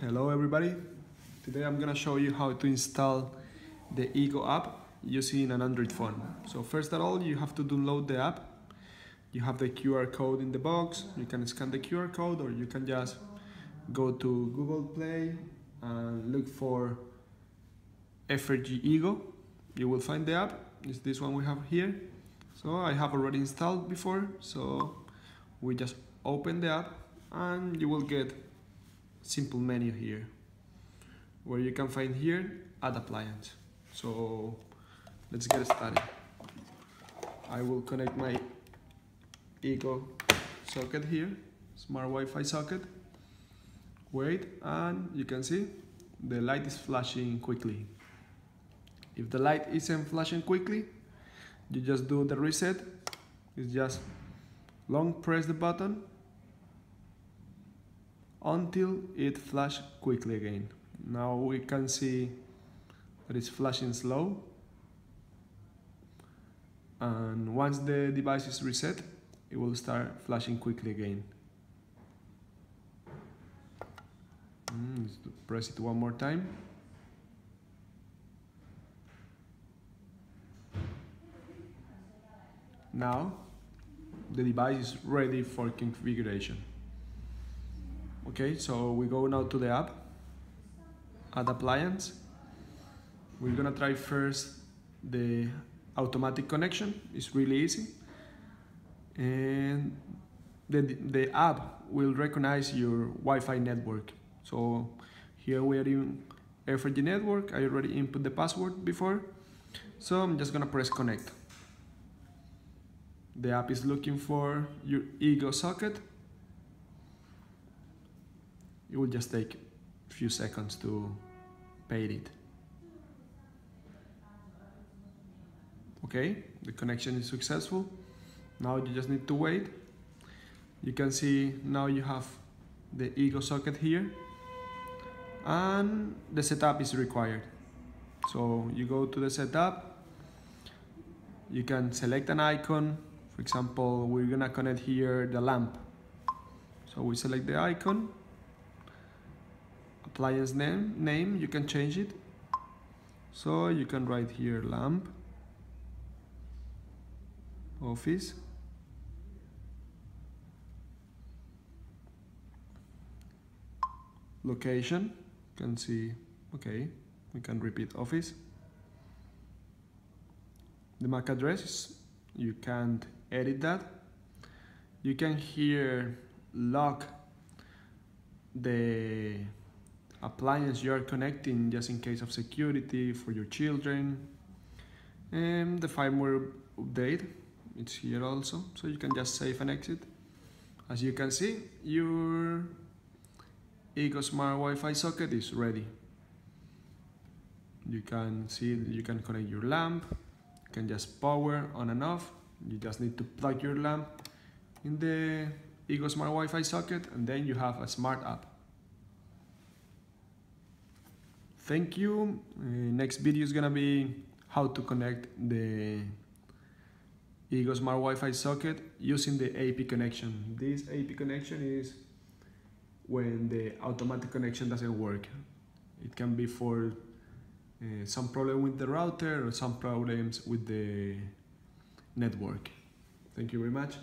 Hello everybody. Today I'm gonna show you how to install the Ego app using an Android phone. So first of all, you have to download the app. You have the QR code in the box. You can scan the QR code or you can just go to Google Play and look for efergy Ego. You will find the app. It's this one we have here. So I have already installed before. So we just open the app and you will get simple menu here. Where you can find here add appliance. So let's get started. I will connect my Ego socket here smart Wi-Fi socket. Wait and you can see the light is flashing quickly. If the light isn't flashing quickly you just do the reset. It's just long press the button until it flash quickly again. Now we can see that it's flashing slow and once the device is reset it will start flashing quickly again. Mm, press it one more time. Now the device is ready for configuration. Okay, so we go now to the app, add appliance. We're gonna try first the automatic connection, it's really easy. And the, the app will recognize your Wi-Fi network. So here we are in efergy network, I already input the password before. So I'm just gonna press connect. The app is looking for your Ego socket will just take a few seconds to pair it. Okay, the connection is successful. Now you just need to wait. You can see now you have the Ego socket here and the setup is required. So you go to the setup, you can select an icon. For example, we're gonna connect here the lamp. So we select the icon appliance name name you can change it. So you can write here lamp office. Location you can see okay we can repeat office. The MAC address you can't edit that. You can here lock the appliance you are connecting just in case of security for your children. And the firmware update it's here also so you can just save and exit. As you can see your Ego Smart Wi-Fi socket is ready. You can see you can connect your lamp you can just power on and off. You just need to plug your lamp in the Ego Smart Wi-Fi socket and then you have a smart app Thank you. Uh, next video is gonna be how to connect the Ego Smart Wi-Fi socket using the AP connection. This AP connection is when the automatic connection doesn't work. It can be for uh, some problem with the router or some problems with the network. Thank you very much.